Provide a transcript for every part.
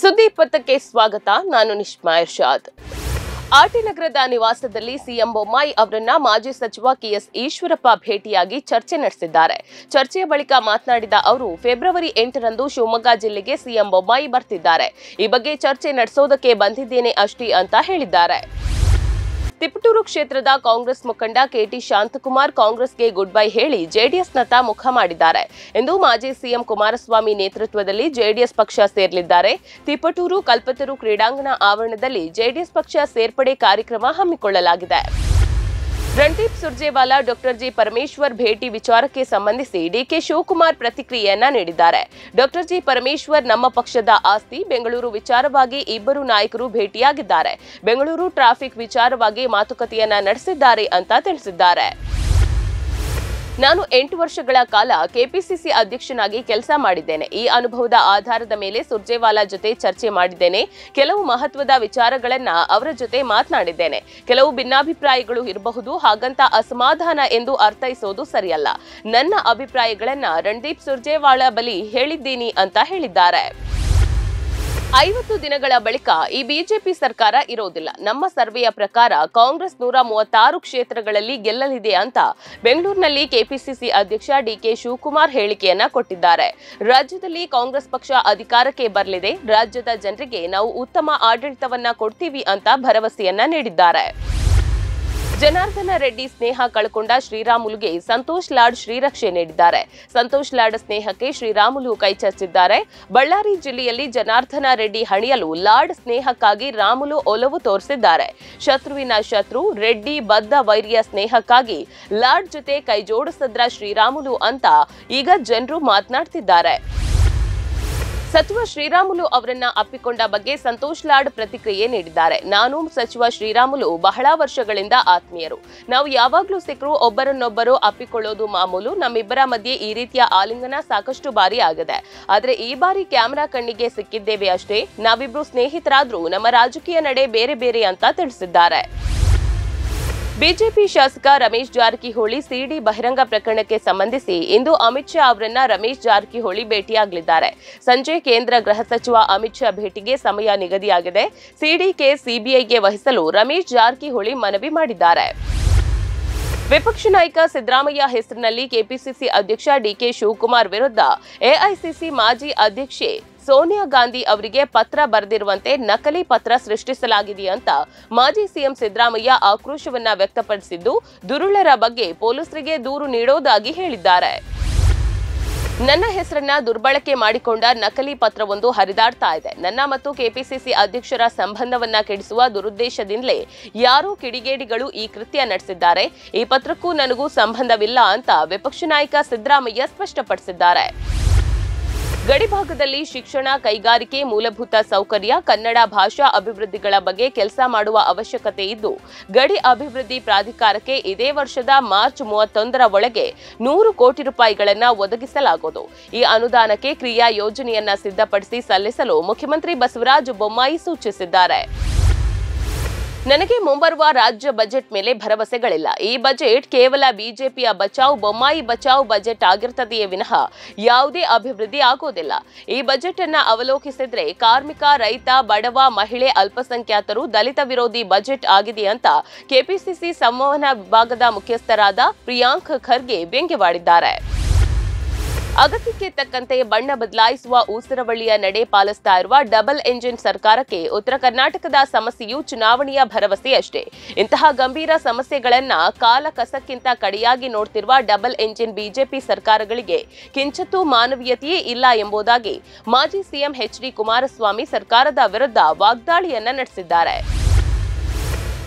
ಸುದ್ದಿ ಇಪ್ಪತ್ತಕ್ಕೆ ಸ್ವಾಗತ, ನಾನು ನಿಷ್ಮಾ ಇರ್ಷಾದ್. ಆರ್ಟಿ ನಗರದ ನಿವಾಸದಲ್ಲಿ ಸಿಎಂ ಬೊಮ್ಮಾಯಿ ಅವರನ್ನ ಮಾಜಿ ಸಚಿವ ಕೆಎಸ್ ಈಶ್ವರಪ್ಪ ಭೇಟಿಯಾಗಿ ಚರ್ಚೆ ನಡೆಸಿದ್ದಾರೆ. ಚರ್ಚೆಯ ಬಳಿಕ ಮಾತನಾಡಿದ ಅವರು, ಫೆಬ್ರವರಿ ಎಂಟರಂದು ಶಿವಮೊಗ್ಗ ಜಿಲ್ಲೆಗೆ ಸಿಎಂ ಬೊಮ್ಮಾಯಿ ಬರ್ತಿದ್ದಾರೆ. ಈ ಬಗ್ಗೆ ಚರ್ಚೆ ನಡೆಸೋದಕ್ಕೆ ಬಂದಿದ್ದೇನೆ ಅಷ್ಟೇ ಅಂತ ಹೇಳಿದ್ದಾರೆ. ತಿಪಟೂರು ಕ್ಷೇತ್ರದ ಕಾಂಗ್ರೆಸ್ ಮುಖಂಡ ಕೆಟಿ ಶಾಂತಕುಮಾರ್ ಕಾಂಗ್ರೆಸ್ಗೆ ಗುಡ್ ಬೈ ಹೇಳಿ ಜೆಡಿಎಸ್ನತ್ತ ಮುಖ ಮಾಡಿದ್ದಾರೆ ಎಂದು ಮಾಜಿ ಸಿಎಂ ಕುಮಾರಸ್ವಾಮಿ ನೇತೃತ್ವದಲ್ಲಿ ಜೆಡಿಎಸ್ ಪಕ್ಷ ಸೇರಲಿದ್ದಾರೆ. ತಿಪಟೂರು ಕಲ್ಪತರು ಕ್ರೀಡಾಂಗಣ ಆವರಣದಲ್ಲಿ ಜೆಡಿಎಸ್ ಪಕ್ಷ ಸೇರ್ಪಡೆ ಕಾರ್ಯಕ್ರಮ ಹಮ್ಮಿಕೊಳ್ಳಲಾಗಿದೆ. ರಣದೀಪ್ ಸುರ್ಜೇವಾಲಾ, ಡಾಕ್ಟರ್ ಜಿ ಪರಮೇಶ್ವರ್ ಭೇಟಿ ವಿಚಾರಕ್ಕೆ ಸಂಬಂಧಿಸಿ ಡಿಕೆ ಶಿವಕುಮಾರ್ ಪ್ರತಿಕ್ರಿಯೆಯನ್ನ ನೀಡಿದ್ದಾರೆ. ಡಾಕ್ಟರ್ ಜಿ ಪರಮೇಶ್ವರ್ ನಮ್ಮ ಪಕ್ಷದ ಆಸ್ತಿ, ಬೆಂಗಳೂರು ವಿಚಾರವಾಗಿ ಇಬ್ಬರು ನಾಯಕರು ಭೇಟಿಯಾಗಿದ್ದಾರೆ. ಬೆಂಗಳೂರು ಟ್ರಾಫಿಕ್ ವಿಚಾರವಾಗಿ ಮಾತುಕತೆಯನ್ನ ನಡೆಸಿದ್ದಾರೆ ಅಂತ ತಿಳಿಸಿದ್ದಾರೆ. ನಾನು ಎಂಟು ವರ್ಷಗಳ ಕಾಲ ಕೆಪಿಸಿಸಿ ಅಧ್ಯಕ್ಷನಾಗಿ ಕೆಲಸ ಮಾಡಿದ್ದೇನೆ. ಈ ಅನುಭವದ ಆಧಾರದ ಮೇಲೆ ಸುರ್ಜೇವಾಲಾ ಜೊತೆ ಚರ್ಚೆ ಮಾಡಿದ್ದೇನೆ. ಕೆಲವು ಮಹತ್ವದ ವಿಚಾರಗಳನ್ನ ಅವರ ಜೊತೆ ಮಾತನಾಡಿದ್ದೇನೆ. ಕೆಲವು ಭಿನ್ನಾಭಿಪ್ರಾಯಗಳು ಇರಬಹುದು, ಹಾಗಂತ ಅಸಮಾಧಾನ ಎಂದು ಅರ್ಥೈಸೋದು ಸರಿಯಲ್ಲ. ನನ್ನ ಅಭಿಪ್ರಾಯಗಳನ್ನ ರಣದೀಪ್ ಸುರ್ಜೇವಾಲಾ ಬಳಿ ಹೇಳಿದ್ದೀನಿ ಅಂತ ಹೇಳಿದ್ದಾರೆ. ಐವತ್ತು ದಿನಗಳ ಬಳಿಕ ಈ ಬಿಜೆಪಿ ಸರ್ಕಾರ ಇರೋದಿಲ್ಲ. ನಮ್ಮ ಸರ್ವೆಯ ಪ್ರಕಾರ ಕಾಂಗ್ರೆಸ್ ನೂರ ಮೂವತ್ತಾರು ಕ್ಷೇತ್ರಗಳಲ್ಲಿ ಗೆಲ್ಲಲಿದೆ ಅಂತ ಬೆಂಗಳೂರಿನಲ್ಲಿ ಕೆಪಿಸಿಸಿ ಅಧ್ಯಕ್ಷ ಡಿಕೆ ಶಿವಕುಮಾರ್ ಹೇಳಿಕೆಯನ್ನ ಕೊಟ್ಟಿದ್ದಾರೆ. ರಾಜ್ಯದಲ್ಲಿ ಕಾಂಗ್ರೆಸ್ ಪಕ್ಷ ಅಧಿಕಾರಕ್ಕೆ ಬರಲಿದೆ. ರಾಜ್ಯದ ಜನರಿಗೆ ನಾವು ಉತ್ತಮ ಆಡಳಿತವನ್ನ ಕೊಡ್ತೀವಿ ಅಂತ ಭರವಸೆಯನ್ನ ನೀಡಿದ್ದಾರೆ. ಜನಾರ್ದನ ರೆಡ್ಡಿ ಸ್ನೇಹ ಕಳ್ಕೊಂಡ ಶ್ರೀರಾಮುಲುಗೆ ಸಂತೋಷ್ ಲಾಡ್ ಶ್ರೀರಕ್ಷೆ ನೀಡಿದ್ದಾರೆ. ಸಂತೋಷ್ ಲಾಡ್ ಸ್ನೇಹಕ್ಕೆ ಶ್ರೀರಾಮುಲು ಕೈಚರ್ಚಿದ್ದಾರೆ ಬಳ್ಳಾರಿ ಜಿಲ್ಲೆಯಲ್ಲಿ ಜನಾರ್ದನ ರೆಡ್ಡಿ ಹಣಿಯಲು ಲಾಡ್ ಸ್ನೇಹಕ್ಕಾಗಿ ರಾಮುಲು ಒಲವು ತೋರಿಸಿದ್ದಾರೆ. ಶತ್ರುವಿನ ಶತ್ರು ರೆಡ್ಡಿ ಬದ್ಧ ವೈರ್ಯ ಸ್ನೇಹಕ್ಕಾಗಿ ಲಾಡ್ ಜೊತೆ ಕೈ ಜೋಡಿಸಿದ್ರ ಶ್ರೀರಾಮುಲು ಅಂತ ಈಗ ಜನರು ಮಾತನಾಡ್ತಿದ್ದಾರೆ. ಸಚಿವ ಶ್ರೀರಾಮುಲು ಅವರನ್ನ ಅಪ್ಪಿಕೊಂಡ ಬಗ್ಗೆ ಸಂತೋಷ್ ಲಾಡ್ ಪ್ರತಿಕ್ರಿಯೆ ನೀಡಿದ್ದಾರೆ. ನಾನು ಸಚಿವ ಶ್ರೀರಾಮುಲು ಬಹಳ ವರ್ಷಗಳಿಂದ ಆತ್ಮೀಯರು. ನಾವು ಯಾವಾಗ್ಲೂ ಸಿಕ್ಕರೂ ಒಬ್ಬರನ್ನೊಬ್ಬರು ಅಪ್ಪಿಕೊಳ್ಳೋದು ಮಾಮೂಲು. ನಮ್ಮಿಬ್ಬರ ಮಧ್ಯೆ ಈ ರೀತಿಯ ಆಲಿಂಗನ ಸಾಕಷ್ಟು ಬಾರಿ ಆಗಿದೆ. ಆದ್ರೆ ಈ ಬಾರಿ ಕ್ಯಾಮೆರಾ ಕಣ್ಣಿಗೆ ಸಿಕ್ಕಿದ್ದೇವೆ ಅಷ್ಟೇ. ನಾವಿಬ್ರು ಸ್ನೇಹಿತರಾದ್ರೂ ನಮ್ಮ ರಾಜಕೀಯ ನಡೆ ಬೇರೆ ಬೇರೆ ಅಂತ ತಿಳಿಸಿದ್ದಾರೆ. ಬಿಜೆಪಿ ಶಾಸಕ ರಮೇಶ್ ಜಾರಕಿಹೊಳಿ ಸಿಡಿ ಬಹಿರಂಗ ಪ್ರಕರಣಕ್ಕೆ ಸಂಬಂಧಿಸಿ ಇಂದು ಅಮಿತ್ ಶಾ ಅವರನ್ನ ರಮೇಶ್ ಜಾರಕಿಹೊಳಿ ಭೇಟಿಯಾಗಲಿದ್ದಾರೆ. ಸಂಜೆ ಕೇಂದ್ರ ಗೃಹ ಸಚಿವ ಅಮಿತ್ ಶಾ ಭೇಟಿಗೆ ಸಮಯ ನಿಗದಿಯಾಗಿದೆ. ಸಿಡಿ ಕೇಸ್ ಸಿಬಿಐಗೆ ವಹಿಸಲು ರಮೇಶ್ ಜಾರಕಿಹೊಳಿ ಮನವಿ ಮಾಡಿದ್ದಾರೆ. ವಿಪಕ್ಷ ನಾಯಕ ಸಿದ್ದರಾಮಯ್ಯ ಹೆಸರಿನಲ್ಲಿ ಕೆಪಿಸಿಸಿ ಅಧ್ಯಕ್ಷ ಡಿಕೆ ಶಿವಕುಮಾರ್ ವಿರುದ್ಧ ಎಐಸಿಸಿ ಮಾಜಿ ಅಧ್ಯಕ್ಷೆ ಸೋನಿಯಾ ಗಾಂಧಿ ಅವರಿಗೆ ಪತ್ರ ಬರೆದಿರುವಂತೆ ನಕಲಿ ಪತ್ರ ಸೃಷ್ಟಿಸಲಾಗಿದೆ ಅಂತ ಮಾಜಿ ಸಿಎಂ ಸಿದ್ದರಾಮಯ್ಯ ಆಕ್ರೋಶವನ್ನ ವ್ಯಕ್ತಪಡಿಸಿದ್ದು, ದುರುಳರ ಬಗ್ಗೆ ಪೊಲೀಸರಿಗೆ ದೂರು ನೀಡೋದಾಗಿ ಹೇಳಿದ್ದಾರೆ. ನನ್ನ ಹೆಸರನ್ನ ದುರ್ಬಳಕೆ ಮಾಡಿಕೊಂಡ ನಕಲಿ ಪತ್ರವೊಂದು ಹರಿದಾಡ್ತಾ ಇದೆ. ನನ್ನ ಮತ್ತು ಕೆಪಿಸಿಸಿ ಅಧ್ಯಕ್ಷರ ಸಂಬಂಧವನ್ನ ಕೆಡಿಸುವ ದುರುದ್ದೇಶದಿಂದಲೇ ಯಾರೂ ಕಿಡಿಗೇಡಿಗಳು ಈ ಕೃತ್ಯ ನಡೆಸಿದ್ದಾರೆ. ಈ ಪತ್ರಕ್ಕೂ ನನಗೂ ಸಂಬಂಧವಿಲ್ಲ ಅಂತ ವಿಪಕ್ಷ ನಾಯಕ ಸಿದ್ದರಾಮಯ್ಯ ಸ್ಪಷ್ಟಪಡಿಸಿದ್ದಾರೆ. ಗಡಿಭಾಗದಲ್ಲಿ ಶಿಕ್ಷಣ, ಕೈಗಾರಿಕೆ, ಮೂಲಭೂತ ಸೌಕರ್ಯ, ಕನ್ನಡ ಭಾಷಾ ಅಭಿವೃದ್ಧಿಗಳ ಬಗ್ಗೆ ಕೆಲಸ ಮಾಡುವ ಅವಶ್ಯಕತೆ ಇದ್ದು, ಗಡಿ ಅಭಿವೃದ್ಧಿ ಪ್ರಾಧಿಕಾರಕ್ಕೆ ಇದೇ ವರ್ಷದ ಮಾರ್ಚ್ ಮೂವತ್ತೊಂದರ ಒಳಗೆ ನೂರು ಕೋಟಿ ರೂಪಾಯಿಗಳನ್ನು ಒದಗಿಸಲಾಗುವುದು. ಈ ಅನುದಾನಕ್ಕೆ ಕ್ರಿಯಾ ಯೋಜನೆಯನ್ನ ಸಿದ್ಧಪಡಿಸಿ ಸಲ್ಲಿಸಲು ಮುಖ್ಯಮಂತ್ರಿ ಬಸವರಾಜ ಬೊಮ್ಮಾಯಿ ಸೂಚಿಸಿದ್ದಾರೆ. ನನಗೆ ಮುಂಬರುವ ರಾಜ್ಯ ಬಜೆಟ್ ಮೇಲೆ ಭರವಸೆಗಳಿಲ್ಲ. ಈ ಬಜೆಟ್ ಕೇವಲ ಬಿಜೆಪಿಯ ಬಚಾವ್ ಬೊಮ್ಮಾಯಿ ಬಚಾವ್ ಬಜೆಟ್ ಆಗಿರ್ತದೆಯೇ ವಿನಃ ಯಾವುದೇ ಅಭಿವೃದ್ಧಿ ಆಗೋದಿಲ್ಲ. ಈ ಬಜೆಟ್ ಅನ್ನ ಅವಲೋಕಿಸಿದ್ರೆ ಕಾರ್ಮಿಕ, ರೈತ, ಬಡವ, ಮಹಿಳೆ, ಅಲ್ಪಸಂಖ್ಯಾತರು, ದಲಿತ ವಿರೋಧಿ ಬಜೆಟ್ ಆಗಿದೆ ಅಂತ ಕೆಪಿಸಿಸಿ ಸಂವಹನ ವಿಭಾಗದ ಮುಖ್ಯಸ್ಥರಾದ ಪ್ರಿಯಾಂಕ್ ಖರ್ಗೆ ವ್ಯಂಗ್ಯವಾಡಿದ್ದಾರೆ. ಅಗತ್ಯಕ್ಕೆ ತಕ್ಕಂತೆ ಬಣ್ಣ ಬದಲಾಯಿಸುವ ಊಸರವಳ್ಳಿಯ ನಡೆ ಪಾಲಿಸ್ತಾ ಇರುವ ಡಬಲ್ ಎಂಜಿನ್ ಸರ್ಕಾರಕ್ಕೆ ಉತ್ತರ ಕರ್ನಾಟಕದ ಸಮಸ್ಯೆಯು ಚುನಾವಣೆಯ ಭರವಸೆಯಷ್ಟೇ. ಇಂತಹ ಗಂಭೀರ ಸಮಸ್ಯೆಗಳನ್ನ ಕಾಲ ಕಸಕ್ಕಿಂತ ಕಡೆಯಾಗಿ ನೋಡ್ತಿರುವ ಡಬಲ್ ಎಂಜಿನ್ ಬಿಜೆಪಿ ಸರ್ಕಾರಗಳಿಗೆ ಕಿಂಚತ್ತೂ ಮಾನವೀಯತೆಯೇ ಇಲ್ಲ ಎಂಬುದಾಗಿ ಮಾಜಿ ಸಿಎಂ ಎಚ್ ಡಿ ಕುಮಾರಸ್ವಾಮಿ ಸರ್ಕಾರದ ವಿರುದ್ಧ ವಾಗ್ದಾಳಿಯನ್ನ ನಡೆಸಿದ್ದಾರೆ.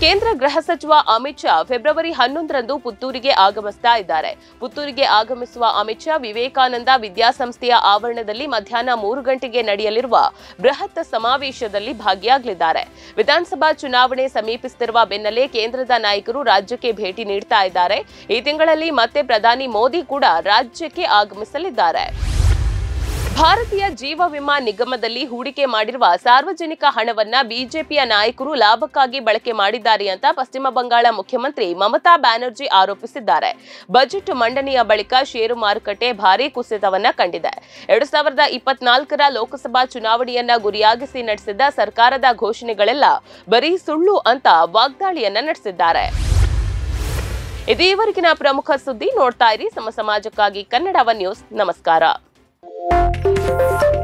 ಕೇಂದ್ರ ಗೃಹ ಸಚಿವ ಅಮಿತ್ ಶಾ ಫೆಬ್ರವರಿ ಹನ್ನೊಂದರಂದು ಪುತ್ತೂರಿಗೆ ಆಗಮಿಸ್ತಾ ಇದ್ದಾರೆ. ಪುತ್ತೂರಿಗೆ ಆಗಮಿಸುವ ಅಮಿತ್ ಶಾ ವಿವೇಕಾನಂದ ವಿದ್ಯಾಸಂಸ್ಥೆಯ ಆವರಣದಲ್ಲಿ ಮಧ್ಯಾಹ್ನ ಮೂರು ಗಂಟೆಗೆ ನಡೆಯಲಿರುವ ಬೃಹತ್ ಸಮಾವೇಶದಲ್ಲಿ ಭಾಗಿಯಾಗಲಿದ್ದಾರೆ. ವಿಧಾನಸಭಾ ಚುನಾವಣೆ ಸಮೀಪಿಸುತ್ತಿರುವ ಬೆನ್ನಲ್ಲೇ ಕೇಂದ್ರದ ನಾಯಕರು ರಾಜ್ಯಕ್ಕೆ ಭೇಟಿ ನೀಡ್ತಾ ಇದ್ದಾರೆ. ಈ ತಿಂಗಳಲ್ಲಿ ಮತ್ತೆ ಪ್ರಧಾನಿ ಮೋದಿ ಕೂಡ ರಾಜ್ಯಕ್ಕೆ ಆಗಮಿಸಲಿದ್ದಾರೆ. ಭಾರತೀಯ ಜೀವ ವಿಮಾ ನಿಗಮದಲ್ಲಿ ಹೂಡಿಕೆ ಮಾಡಿರುವ ಸಾರ್ವಜನಿಕ ಹಣವನ್ನ ಬಿಜೆಪಿಯ ನಾಯಕರು ಲಾಭಕ್ಕಾಗಿ ಬಳಕೆ ಮಾಡಿದ್ದಾರೆ ಅಂತ ಪಶ್ಚಿಮ ಬಂಗಾಳ ಮುಖ್ಯಮಂತ್ರಿ ಮಮತಾ ಬ್ಯಾನರ್ಜಿ ಆರೋಪಿಸಿದ್ದಾರೆ. ಬಜೆಟ್ ಮಂಡನೆಯ ಬಳಿಕ ಷೇರು ಮಾರುಕಟ್ಟೆ ಭಾರೀ ಕುಸಿತವನ್ನ ಕಂಡಿದೆ. ಎರಡು ಸಾವಿರದ ಇಪ್ಪತ್ನಾಲ್ಕರ ಲೋಕಸಭಾ ಚುನಾವಣೆಯನ್ನ ಗುರಿಯಾಗಿಸಿ ನಡೆಸಿದ ಸರ್ಕಾರದ ಘೋಷಣೆಗಳೆಲ್ಲ ಬರೀ ಸುಳ್ಳು ಅಂತ ವಾಗ್ದಾಳಿಯನ್ನ ನಡೆಸಿದ್ದಾರೆ. ಇದೀವರೆಗಿನ ಪ್ರಮುಖ ಸುದ್ದಿ ನೋಡ್ತಾ ಇರಿ. ಸಮ ಸಮಾಜಕ್ಕಾಗಿ ಕನ್ನಡವ ನ್ಯೂಸ್. ನಮಸ್ಕಾರ. Música